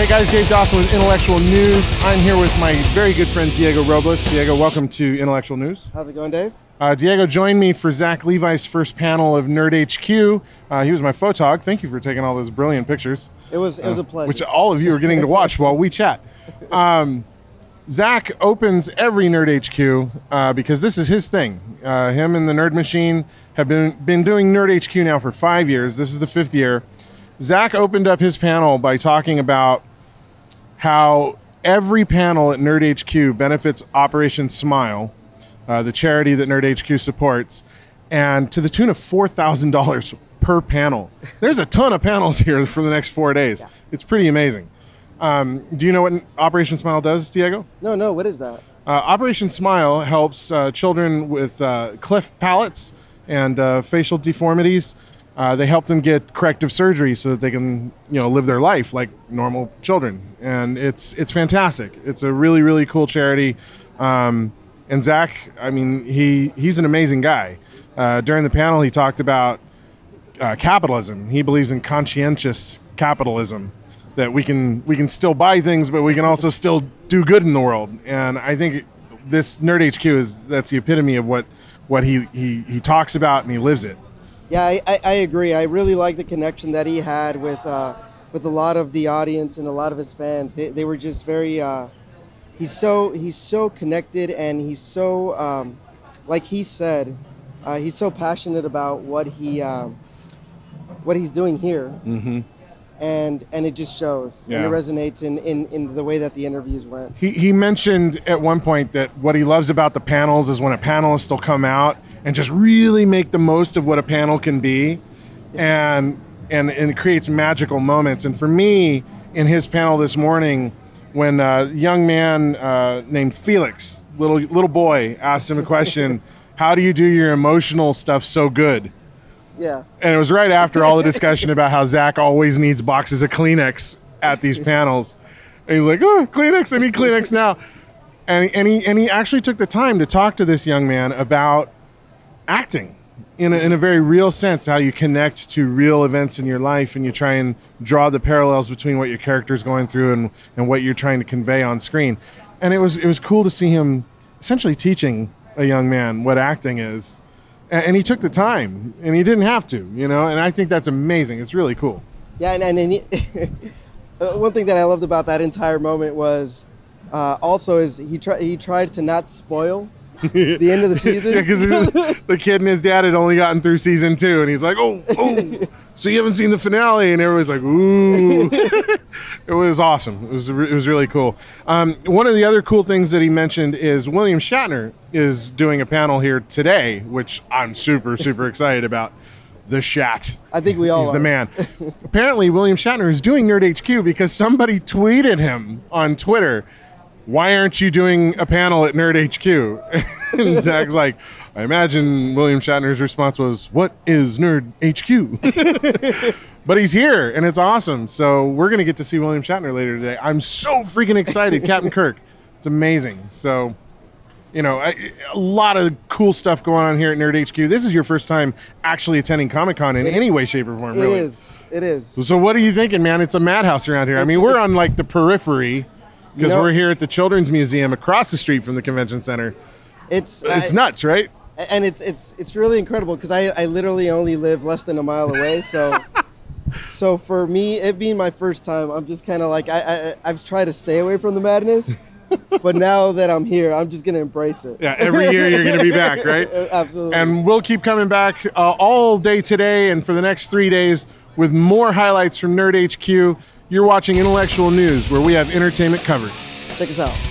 Hey guys, Dave Dawson with IntelleXual News. I'm here with my very good friend Diego Robles. Diego, welcome to IntelleXual News. How's it going, Dave? Uh, Diego joined me for Zach Levi's first panel of Nerd HQ. Uh, he was my photog. Thank you for taking all those brilliant pictures. It was it was uh, a pleasure. Which all of you are getting to watch while we chat. Um, Zach opens every Nerd HQ uh, because this is his thing. Uh, him and the Nerd Machine have been been doing Nerd HQ now for five years. This is the fifth year. Zach opened up his panel by talking about how every panel at Nerd HQ benefits Operation Smile, uh, the charity that Nerd HQ supports, and to the tune of four thousand dollars per panel. There's a ton of panels here for the next four days. It's pretty amazing. Um, do you know what Operation Smile does, Diego? no, no. What is that? Uh, Operation Smile helps uh, children with uh, cleft palates and uh, facial deformities. Uh, they help them get corrective surgery so that they can, you know, live their life like normal children, and it's it's fantastic. It's a really really cool charity. Um, and Zach, I mean, he he's an amazing guy. Uh, during the panel, he talked about uh, capitalism. He believes in conscientious capitalism, that we can we can still buy things, but we can also still do good in the world. And I think this Nerd HQ is that's the epitome of what what he he, he talks about and he lives it. Yeah, I, I, I agree. I really like the connection that he had with uh, with a lot of the audience and a lot of his fans. They, they were just very. Uh, he's so he's so connected and he's so um, like he said, uh, he's so passionate about what he um, what he's doing here. Mm-hmm. And, and it just shows Yeah. and it resonates in, in, in the way that the interviews went. He, he mentioned at one point that what he loves about the panels is when a panelist will come out and just really make the most of what a panel can be, and and, and it creates magical moments. And for me, in his panel this morning, when a young man uh, named Felix, little little boy, asked him a question, "How do you do your emotional stuff so good?" Yeah. And it was right after all the discussion about how Zach always needs boxes of Kleenex at these panels. And he's like, oh, Kleenex, I need Kleenex now. And, and, he, and he actually took the time to talk to this young man about acting in a, in a very real sense, how you connect to real events in your life and you try and draw the parallels between what your character is going through and, and what you're trying to convey on screen. And it was, it was cool to see him essentially teaching a young man what acting is. And, and he took the time and he didn't have to you know and i think that's amazing. It's really cool. Yeah, and, and, and he, uh, one thing that I loved about that entire moment was uh, also is he tried he tried to not spoil the end of the season. yeah because the kid and his dad had only gotten through season two and he's like oh oh so you haven't seen the finale and everybody's like ooh it was awesome it was, it was really cool um, one of the other cool things that he mentioned is william shatner is doing a panel here today which i'm super super excited about the shat I think we all He's the are. man. Apparently, William Shatner is doing Nerd HQ because somebody tweeted him on Twitter, Why aren't you doing a panel at Nerd HQ? and Zach's like, I imagine William Shatner's response was, What is Nerd HQ? but he's here and it's awesome. So we're going to get to see William Shatner later today. I'm so freaking excited. Captain Kirk. It's amazing. So you know, I, a lot of cool stuff going on here at Nerd HQ. This is your first time actually attending Comic Con in any way, shape, or form, It really. is. It is. So, what are you thinking, man? It's a madhouse around here. I mean, we're on like the periphery because You know- we're here at the Children's Museum across the street from the convention center. It's It's I- nuts, right? and it's it's it's really incredible because I, I literally only live less than a mile away. So so for me, it being my first time, I'm just kind of like I, I I've tried to stay away from the madness, but now that I'm here, I'm just gonna embrace it. Yeah, every year you're going to be back, right? Absolutely. And we'll keep coming back uh, all day today and for the next three days with more highlights from Nerd HQ. You're watching IntelleXual News, where we have entertainment covered. check us out.